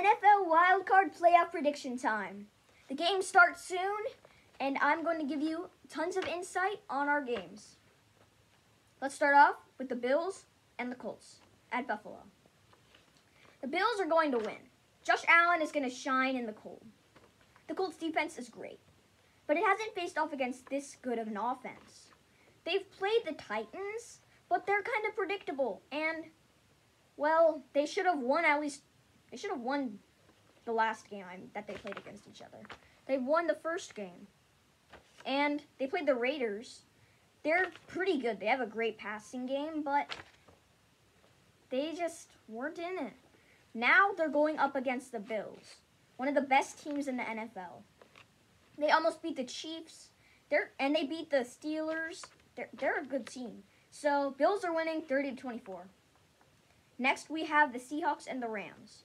NFL wildcard playoff prediction time. The game starts soon, and I'm going to give you tons of insight on our games. Let's start off with the Bills and the Colts at Buffalo. The Bills are going to win. Josh Allen is going to shine in the cold. The Colts defense is great, but it hasn't faced off against this good of an offense. They've played the Titans, but they're kind of predictable, and well, they should have won at least. They should have won the last game that they played against each other. They won the first game, and they played the Raiders. They're pretty good. They have a great passing game, but they just weren't in it. Now they're going up against the Bills, one of the best teams in the NFL. They almost beat the Chiefs. They're and they beat the Steelers. They're they're a good team. So Bills are winning 30 to 24. Next we have the Seahawks and the Rams.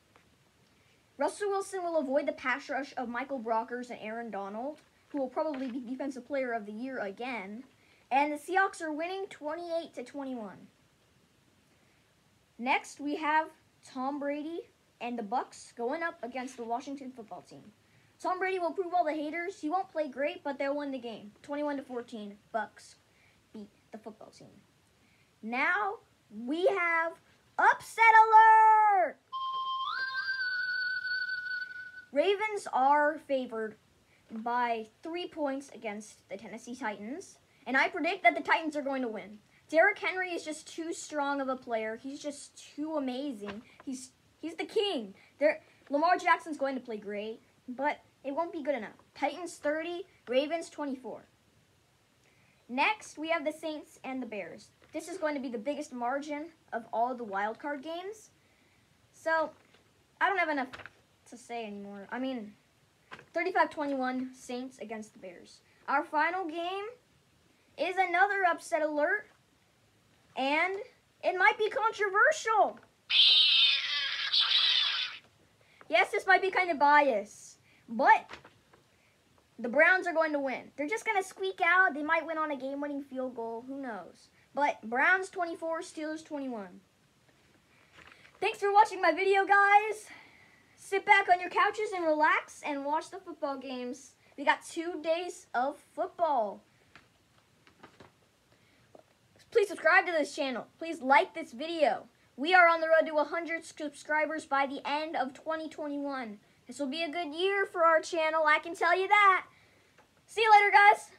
Russell Wilson will avoid the pass rush of Michael Brockers and Aaron Donald, who will probably be defensive player of the year again. And the Seahawks are winning 28 to 21. Next, we have Tom Brady and the Bucs going up against the Washington football team. Tom Brady will prove all the haters he won't play great, but they'll win the game. 21 to 14. Bucs beat the football team. Now we have upset alert. Ravens are favored by 3 points against the Tennessee Titans, and I predict that the Titans are going to win. Derrick Henry is just too strong of a player. He's just too amazing. He's he's the king. Lamar Jackson's going to play great, but it won't be good enough. Titans 30, Ravens 24. Next, we have the Saints and the Bears. This is going to be the biggest margin of all the wild card games. So, I don't have enough to say anymore. I mean, 35-21 Saints against the Bears. Our final game is another upset alert and it might be controversial. Yes, this might be kind of biased, but the Browns are going to win. They're just going to squeak out. They might win on a game-winning field goal. Who knows? But Browns 24, Steelers 21. Thanks for watching my video, guys. Back on your couches and relax and watch the football games. We got two days of football. Please subscribe to this channel. Please like this video. We are on the road to 100 subscribers by the end of 2021. This will be a good year for our channel, I can tell you that. See you later, guys.